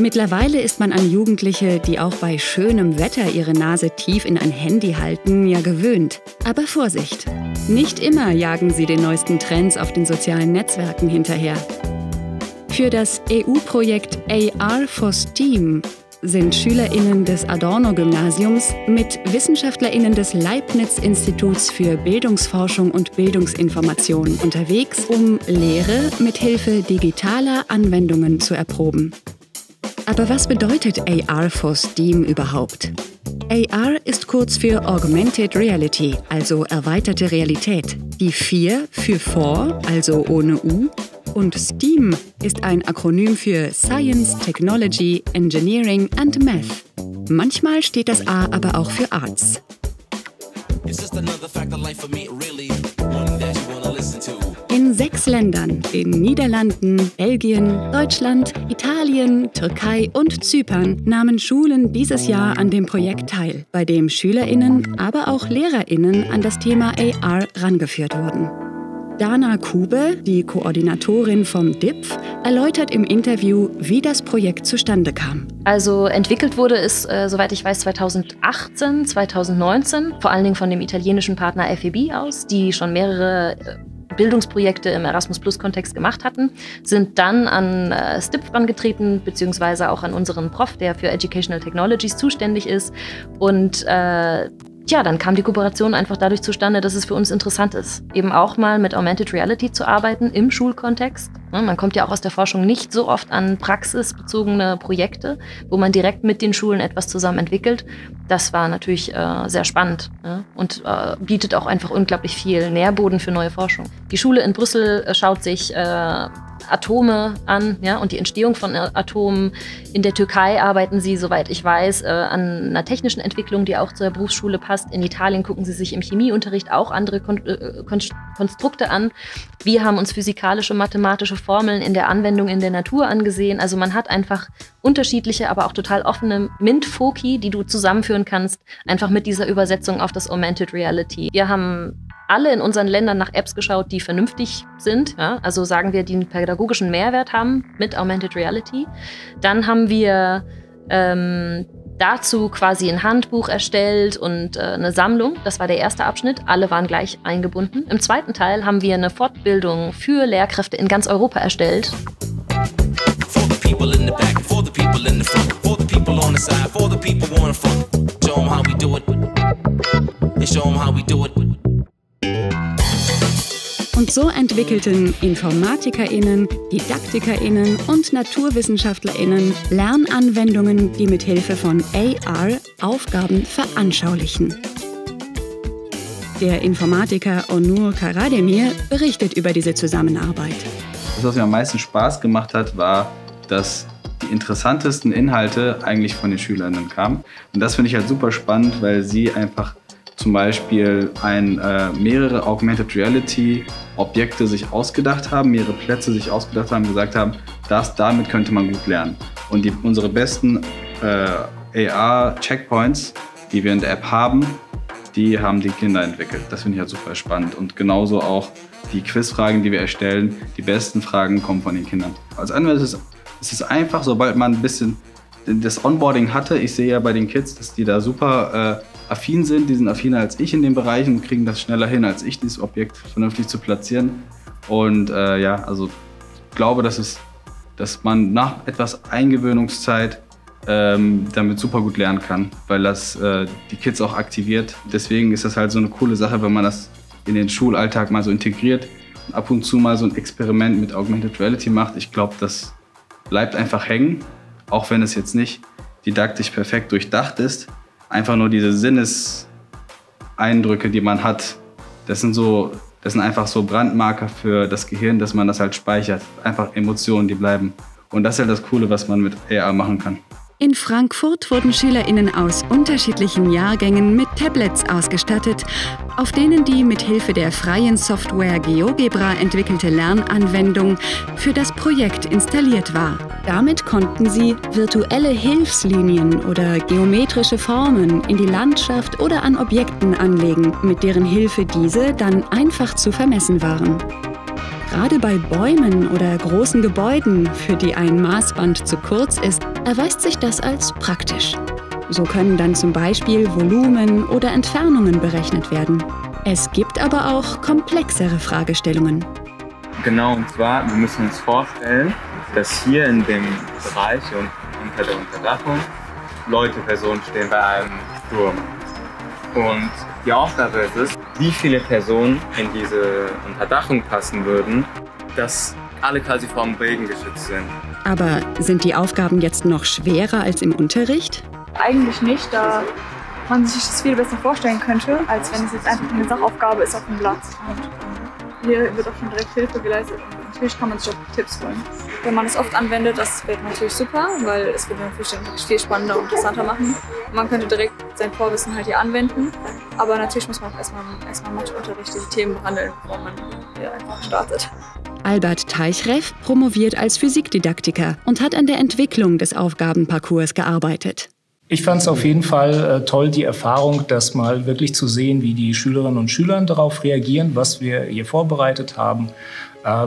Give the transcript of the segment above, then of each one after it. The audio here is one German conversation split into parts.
Mittlerweile ist man an Jugendliche, die auch bei schönem Wetter ihre Nase tief in ein Handy halten, ja gewöhnt. Aber Vorsicht! Nicht immer jagen sie den neuesten Trends auf den sozialen Netzwerken hinterher. Für das EU-Projekt AR for STEAM sind SchülerInnen des Adorno-Gymnasiums mit WissenschaftlerInnen des Leibniz-Instituts für Bildungsforschung und Bildungsinformation unterwegs, um Lehre mithilfe digitaler Anwendungen zu erproben. Aber was bedeutet AR for STEAM überhaupt? AR ist kurz für Augmented Reality, also erweiterte Realität. Die 4 für For, also ohne U. Und STEAM ist ein Akronym für Science, Technology, Engineering and Math. Manchmal steht das A aber auch für Arts. In sechs Ländern, den Niederlanden, Belgien, Deutschland, Italien, Türkei und Zypern, nahmen Schulen dieses Jahr an dem Projekt teil, bei dem Schülerinnen, aber auch Lehrerinnen an das Thema AR rangeführt wurden. Dana Kube, die Koordinatorin vom DIPF, erläutert im Interview, wie das Projekt zustande kam. Also entwickelt wurde es, äh, soweit ich weiß, 2018, 2019, vor allen Dingen von dem italienischen Partner FEB aus, die schon mehrere äh, Bildungsprojekte im Erasmus Plus-Kontext gemacht hatten, sind dann an äh, STIP rangetreten, beziehungsweise auch an unseren Prof, der für Educational Technologies zuständig ist. Und äh, ja, dann kam die Kooperation einfach dadurch zustande, dass es für uns interessant ist, eben auch mal mit Augmented Reality zu arbeiten im Schulkontext. Ne, man kommt ja auch aus der Forschung nicht so oft an praxisbezogene Projekte, wo man direkt mit den Schulen etwas zusammen entwickelt. Das war natürlich äh, sehr spannend ne? und äh, bietet auch einfach unglaublich viel Nährboden für neue Forschung. Die Schule in Brüssel äh, schaut sich äh, Atome an ja, und die Entstehung von Atomen. In der Türkei arbeiten sie, soweit ich weiß, äh, an einer technischen Entwicklung, die auch zur Berufsschule passt. In Italien gucken sie sich im Chemieunterricht auch andere Kon äh, Konstrukte an. Wir haben uns physikalische, mathematische Formeln in der Anwendung in der Natur angesehen. Also man hat einfach unterschiedliche, aber auch total offene MINT-Foki, die du zusammenführen kannst, einfach mit dieser Übersetzung auf das Augmented Reality. Wir haben alle in unseren Ländern nach Apps geschaut, die vernünftig sind. Ja? Also sagen wir, die einen pädagogischen Mehrwert haben mit Augmented Reality. Dann haben wir ähm, dazu quasi ein Handbuch erstellt und äh, eine Sammlung. Das war der erste Abschnitt. Alle waren gleich eingebunden. Im zweiten Teil haben wir eine Fortbildung für Lehrkräfte in ganz Europa erstellt. Show them how we do it. Und so entwickelten InformatikerInnen, DidaktikerInnen und NaturwissenschaftlerInnen Lernanwendungen, die mit Hilfe von AR Aufgaben veranschaulichen. Der Informatiker Onur Karademir berichtet über diese Zusammenarbeit. Das, was mir am meisten Spaß gemacht hat, war, dass die interessantesten Inhalte eigentlich von den Schülerinnen kamen. Und das finde ich halt super spannend, weil sie einfach zum Beispiel ein, äh, mehrere Augmented Reality Objekte sich ausgedacht haben, mehrere Plätze sich ausgedacht haben, gesagt haben, das, damit könnte man gut lernen. Und die, unsere besten äh, AR-Checkpoints, die wir in der App haben, die haben die Kinder entwickelt. Das finde ich halt super spannend. Und genauso auch die Quizfragen, die wir erstellen, die besten Fragen kommen von den Kindern. Als Anwender ist es, es ist einfach, sobald man ein bisschen das Onboarding hatte, ich sehe ja bei den Kids, dass die da super äh, affin sind, die sind affiner als ich in den Bereichen und kriegen das schneller hin, als ich dieses Objekt vernünftig zu platzieren. Und äh, ja, also ich glaube, dass, es, dass man nach etwas Eingewöhnungszeit ähm, damit super gut lernen kann, weil das äh, die Kids auch aktiviert. Deswegen ist das halt so eine coole Sache, wenn man das in den Schulalltag mal so integriert und ab und zu mal so ein Experiment mit Augmented Reality macht. Ich glaube, das bleibt einfach hängen, auch wenn es jetzt nicht didaktisch perfekt durchdacht ist einfach nur diese Sinneseindrücke, die man hat, das sind so, das sind einfach so Brandmarker für das Gehirn, dass man das halt speichert. Einfach Emotionen, die bleiben. Und das ist halt das Coole, was man mit AR machen kann. In Frankfurt wurden SchülerInnen aus unterschiedlichen Jahrgängen mit Tablets ausgestattet, auf denen die mit Hilfe der freien Software GeoGebra entwickelte Lernanwendung für das Projekt installiert war. Damit konnten sie virtuelle Hilfslinien oder geometrische Formen in die Landschaft oder an Objekten anlegen, mit deren Hilfe diese dann einfach zu vermessen waren. Gerade bei Bäumen oder großen Gebäuden, für die ein Maßband zu kurz ist, erweist sich das als praktisch. So können dann zum Beispiel Volumen oder Entfernungen berechnet werden. Es gibt aber auch komplexere Fragestellungen. Genau, und zwar, wir müssen uns vorstellen, dass hier in dem Bereich und unter der Unterdachung Leute, Personen stehen bei einem Turm. Und die Aufgabe ist es, wie viele Personen in diese Unterdachung passen würden, dass alle quasi vom Regen geschützt sind. Aber sind die Aufgaben jetzt noch schwerer als im Unterricht? Eigentlich nicht, da man sich das viel besser vorstellen könnte, als wenn es jetzt einfach eine Sachaufgabe ist auf dem Blatt. Und hier wird auch schon direkt Hilfe geleistet und natürlich kann man sich auch Tipps holen. Wenn man es oft anwendet, das wäre natürlich super, weil es würde natürlich dann wirklich viel spannender und interessanter machen. Und man könnte direkt sein Vorwissen halt hier anwenden. Aber natürlich muss man auch erstmal, erstmal Matheunterricht diese Themen behandeln, bevor man hier einfach startet. Albert Teichreff promoviert als Physikdidaktiker und hat an der Entwicklung des Aufgabenparcours gearbeitet. Ich fand es auf jeden Fall äh, toll, die Erfahrung, das mal wirklich zu sehen, wie die Schülerinnen und Schüler darauf reagieren, was wir hier vorbereitet haben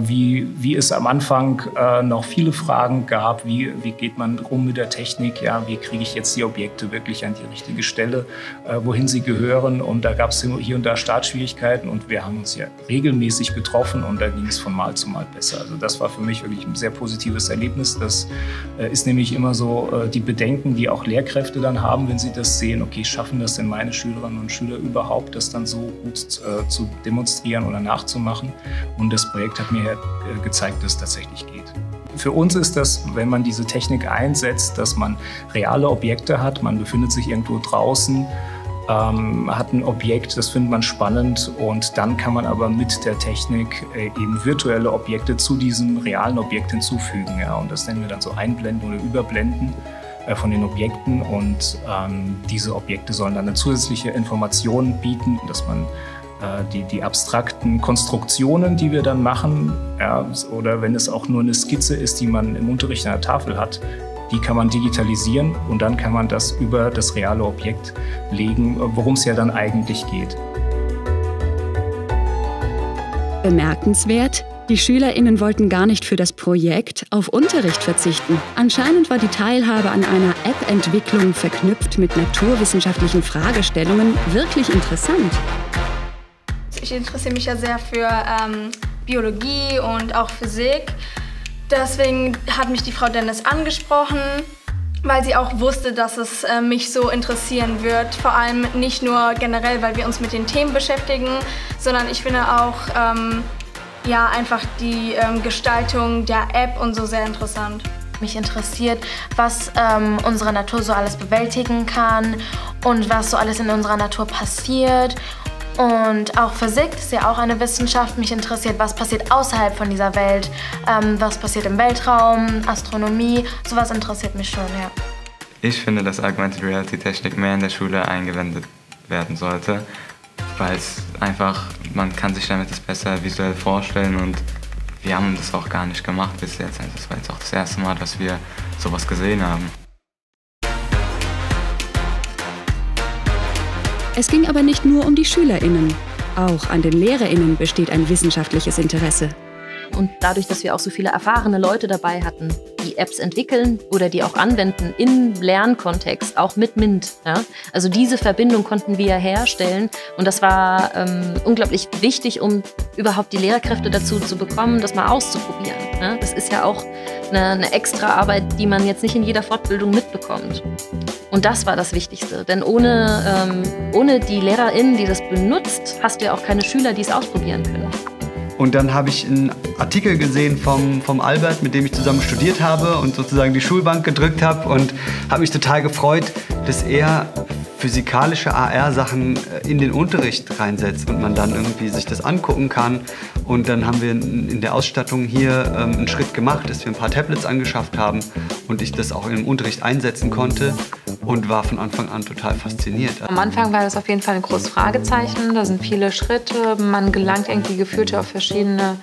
wie, wie es am Anfang äh, noch viele Fragen gab, wie, wie geht man rum mit der Technik, ja, wie kriege ich jetzt die Objekte wirklich an die richtige Stelle, äh, wohin sie gehören. Und da gab es hier und da Startschwierigkeiten und wir haben uns ja regelmäßig getroffen und da ging es von Mal zu Mal besser. Also das war für mich wirklich ein sehr positives Erlebnis. Das ist nämlich immer so die Bedenken, die auch Lehrkräfte dann haben, wenn sie das sehen, okay, schaffen das denn meine Schülerinnen und Schüler überhaupt, das dann so gut zu demonstrieren oder nachzumachen. Und das Projekt hat mir äh, gezeigt, dass es tatsächlich geht. Für uns ist das, wenn man diese Technik einsetzt, dass man reale Objekte hat, man befindet sich irgendwo draußen, ähm, hat ein Objekt, das findet man spannend und dann kann man aber mit der Technik äh, eben virtuelle Objekte zu diesem realen Objekt hinzufügen. Ja, und das nennen wir dann so Einblenden oder Überblenden äh, von den Objekten und ähm, diese Objekte sollen dann eine zusätzliche Information bieten, dass man die, die abstrakten Konstruktionen, die wir dann machen, ja, oder wenn es auch nur eine Skizze ist, die man im Unterricht an der Tafel hat, die kann man digitalisieren und dann kann man das über das reale Objekt legen, worum es ja dann eigentlich geht. Bemerkenswert, die SchülerInnen wollten gar nicht für das Projekt auf Unterricht verzichten. Anscheinend war die Teilhabe an einer App-Entwicklung verknüpft mit naturwissenschaftlichen Fragestellungen wirklich interessant. Ich interessiere mich ja sehr für ähm, Biologie und auch Physik. Deswegen hat mich die Frau Dennis angesprochen, weil sie auch wusste, dass es äh, mich so interessieren wird. Vor allem nicht nur generell, weil wir uns mit den Themen beschäftigen, sondern ich finde auch ähm, ja, einfach die ähm, Gestaltung der App und so sehr interessant. Mich interessiert, was ähm, unsere Natur so alles bewältigen kann und was so alles in unserer Natur passiert und auch Physik ist ja auch eine Wissenschaft. Mich interessiert, was passiert außerhalb von dieser Welt, ähm, was passiert im Weltraum, Astronomie. Sowas interessiert mich schon, ja. Ich finde, dass Augmented Reality Technik mehr in der Schule eingewendet werden sollte, weil es einfach, man kann sich damit das besser visuell vorstellen und wir haben das auch gar nicht gemacht bis jetzt. Also das war jetzt auch das erste Mal, dass wir sowas gesehen haben. Es ging aber nicht nur um die SchülerInnen. Auch an den LehrerInnen besteht ein wissenschaftliches Interesse. Und dadurch, dass wir auch so viele erfahrene Leute dabei hatten, die Apps entwickeln oder die auch anwenden im Lernkontext, auch mit MINT. Ja? Also diese Verbindung konnten wir herstellen und das war ähm, unglaublich wichtig, um überhaupt die Lehrkräfte dazu zu bekommen, das mal auszuprobieren. Ja? Das ist ja auch eine, eine extra Arbeit, die man jetzt nicht in jeder Fortbildung mitbekommt. Und das war das Wichtigste, denn ohne, ähm, ohne die LehrerInnen, die das benutzt, hast du ja auch keine Schüler, die es ausprobieren können. Und dann habe ich einen Artikel gesehen vom, vom Albert, mit dem ich zusammen studiert habe und sozusagen die Schulbank gedrückt habe und habe mich total gefreut, dass er physikalische AR-Sachen äh, in den Unterricht reinsetzt und man dann irgendwie sich das angucken kann. Und dann haben wir in der Ausstattung hier ähm, einen Schritt gemacht, dass wir ein paar Tablets angeschafft haben und ich das auch im Unterricht einsetzen konnte und war von Anfang an total fasziniert. Am Anfang war das auf jeden Fall ein großes Fragezeichen. Da sind viele Schritte. Man gelangt irgendwie gefühlt auf verschiedene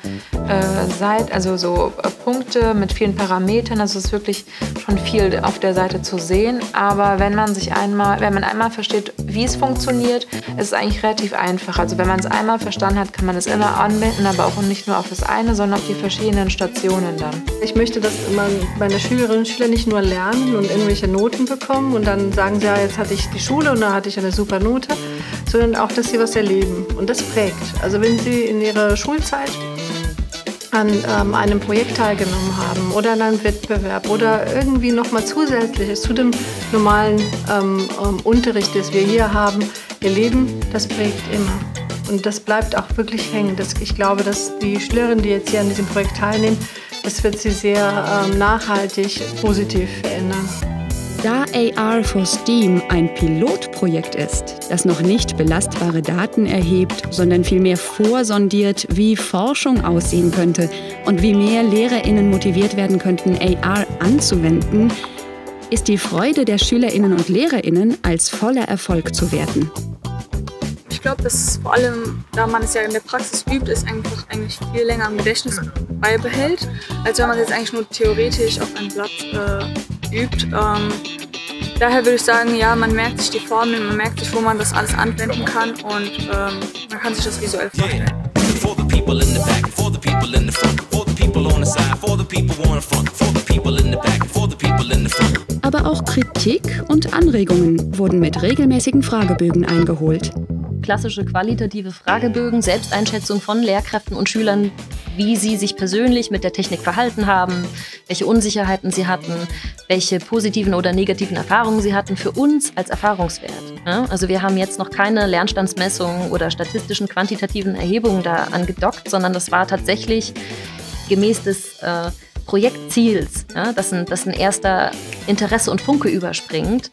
äh, Seiten, also so äh, Punkte mit vielen Parametern. Es ist wirklich schon viel auf der Seite zu sehen. Aber wenn man sich einmal, wenn man einmal versteht, wie es funktioniert, ist es eigentlich relativ einfach. Also wenn man es einmal verstanden hat, kann man es immer anwenden, aber auch nicht nur auf das eine, sondern auf die verschiedenen Stationen dann. Ich möchte, dass man meine Schülerinnen und Schüler nicht nur lernen und irgendwelche Noten bekommen und dann sagen sie, ja, jetzt hatte ich die Schule und da hatte ich eine super Note, sondern auch, dass sie was erleben. Und das prägt. Also wenn sie in ihrer Schulzeit an ähm, einem Projekt teilgenommen haben oder an einem Wettbewerb oder irgendwie noch mal zusätzliches zu dem normalen ähm, ähm, Unterricht, das wir hier haben, erleben, das prägt immer. Und das bleibt auch wirklich hängen. Das, ich glaube, dass die Schülerinnen, die jetzt hier an diesem Projekt teilnehmen, das wird sie sehr ähm, nachhaltig positiv verändern. Da AR for STEAM ein Pilotprojekt ist, das noch nicht belastbare Daten erhebt, sondern vielmehr vorsondiert, wie Forschung aussehen könnte und wie mehr Lehrerinnen motiviert werden könnten, AR anzuwenden, ist die Freude der Schülerinnen und Lehrerinnen als voller Erfolg zu werten. Ich glaube, dass vor allem, da man es ja in der Praxis übt, es einfach eigentlich viel länger im Gedächtnis beibehält, als wenn man es jetzt eigentlich nur theoretisch auf einem Blatt äh, übt. Ähm, daher würde ich sagen, ja, man merkt sich die Formeln, man merkt sich, wo man das alles anwenden kann und ähm, man kann sich das visuell vorstellen. Aber auch Kritik und Anregungen wurden mit regelmäßigen Fragebögen eingeholt klassische qualitative Fragebögen, Selbsteinschätzung von Lehrkräften und Schülern, wie sie sich persönlich mit der Technik verhalten haben, welche Unsicherheiten sie hatten, welche positiven oder negativen Erfahrungen sie hatten, für uns als Erfahrungswert. Also wir haben jetzt noch keine Lernstandsmessungen oder statistischen quantitativen Erhebungen da angedockt, sondern das war tatsächlich gemäß des äh, Projektziels, ja, dass, ein, dass ein erster Interesse und Funke überspringt,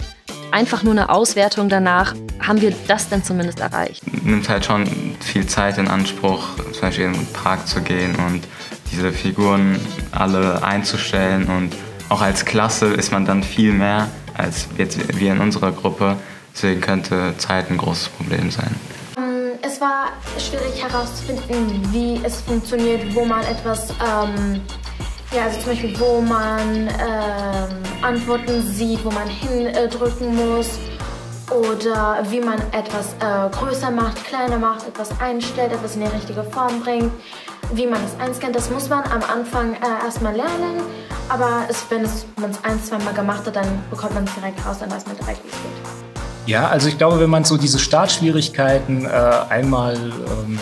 einfach nur eine Auswertung danach, haben wir das denn zumindest erreicht? Nimmt halt schon viel Zeit in Anspruch, zum Beispiel in den Park zu gehen und diese Figuren alle einzustellen und auch als Klasse ist man dann viel mehr als jetzt wir in unserer Gruppe. Deswegen könnte Zeit ein großes Problem sein. Ähm, es war schwierig herauszufinden, wie es funktioniert, wo man etwas ähm, ja, also zum Beispiel, wo man ähm, Antworten sieht, wo man hindrücken muss oder wie man etwas äh, größer macht, kleiner macht, etwas einstellt, etwas in die richtige Form bringt, wie man es einscannt. Das muss man am Anfang äh, erstmal lernen, aber es, wenn man es ein, zwei Mal gemacht hat, dann bekommt man es direkt raus, dann weiß man direkt, wie es geht. Ja, also ich glaube, wenn man so diese Startschwierigkeiten äh, einmal ähm,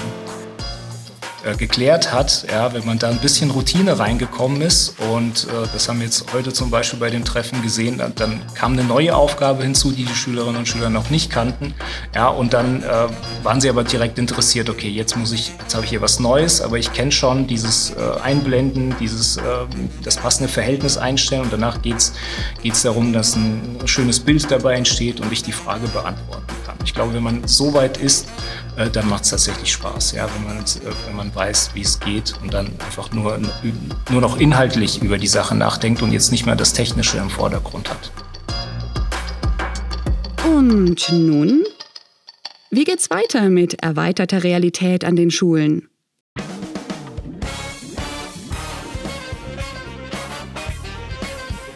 äh, geklärt hat, ja, wenn man da ein bisschen Routine reingekommen ist. Und äh, das haben wir jetzt heute zum Beispiel bei dem Treffen gesehen. Dann, dann, kam eine neue Aufgabe hinzu, die die Schülerinnen und Schüler noch nicht kannten. Ja, und dann äh, waren sie aber direkt interessiert. Okay, jetzt muss ich, jetzt habe ich hier was Neues, aber ich kenne schon dieses äh, Einblenden, dieses äh, das passende Verhältnis einstellen. Und danach geht es darum, dass ein schönes Bild dabei entsteht und ich die Frage beantworten kann. Ich glaube, wenn man so weit ist, äh, dann macht es tatsächlich Spaß, ja, wenn man, wenn man weiß, wie es geht und dann einfach nur, nur noch inhaltlich über die Sache nachdenkt und jetzt nicht mehr das Technische im Vordergrund hat. Und nun? Wie geht's weiter mit erweiterter Realität an den Schulen?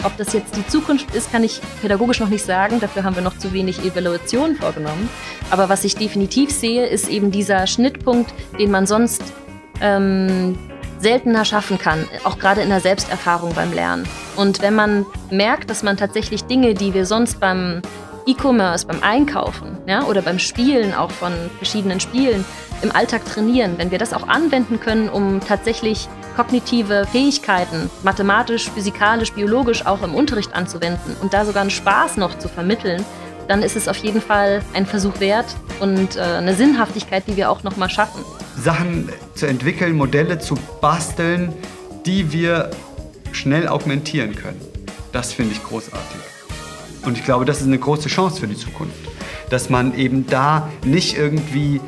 Ob das jetzt die Zukunft ist, kann ich pädagogisch noch nicht sagen. Dafür haben wir noch zu wenig Evaluationen vorgenommen. Aber was ich definitiv sehe, ist eben dieser Schnittpunkt, den man sonst ähm, seltener schaffen kann, auch gerade in der Selbsterfahrung beim Lernen. Und wenn man merkt, dass man tatsächlich Dinge, die wir sonst beim E-Commerce, beim Einkaufen ja, oder beim Spielen auch von verschiedenen Spielen im Alltag trainieren, wenn wir das auch anwenden können, um tatsächlich kognitive Fähigkeiten, mathematisch, physikalisch, biologisch auch im Unterricht anzuwenden und da sogar einen Spaß noch zu vermitteln, dann ist es auf jeden Fall ein Versuch wert und äh, eine Sinnhaftigkeit, die wir auch noch mal schaffen. Sachen zu entwickeln, Modelle zu basteln, die wir schnell augmentieren können. Das finde ich großartig. Und ich glaube, das ist eine große Chance für die Zukunft. dass man eben da nicht irgendwie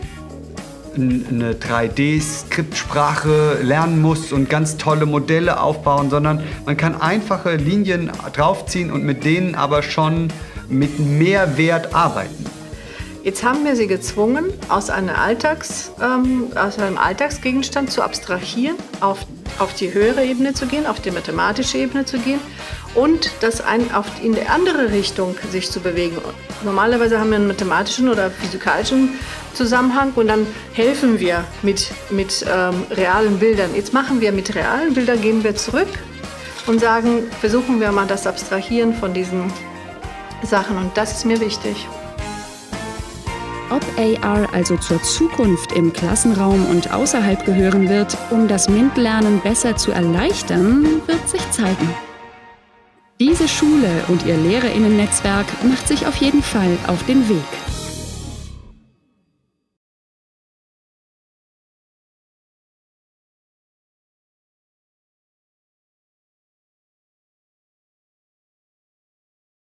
eine 3D-Skriptsprache lernen muss und ganz tolle Modelle aufbauen, sondern man kann einfache Linien draufziehen und mit denen aber schon mit Mehrwert arbeiten. Jetzt haben wir sie gezwungen, aus, Alltags, ähm, aus einem Alltagsgegenstand zu abstrahieren, auf, auf die höhere Ebene zu gehen, auf die mathematische Ebene zu gehen und das ein, auf, in die andere Richtung sich zu bewegen. Normalerweise haben wir einen mathematischen oder physikalischen Zusammenhang und dann helfen wir mit, mit ähm, realen Bildern. Jetzt machen wir mit realen Bildern, gehen wir zurück und sagen, versuchen wir mal das Abstrahieren von diesen Sachen und das ist mir wichtig. Ob AR also zur Zukunft im Klassenraum und außerhalb gehören wird, um das MINT-Lernen besser zu erleichtern, wird sich zeigen. Diese Schule und ihr Lehrerinnen-Netzwerk macht sich auf jeden Fall auf den Weg.